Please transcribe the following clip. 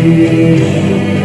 Krishna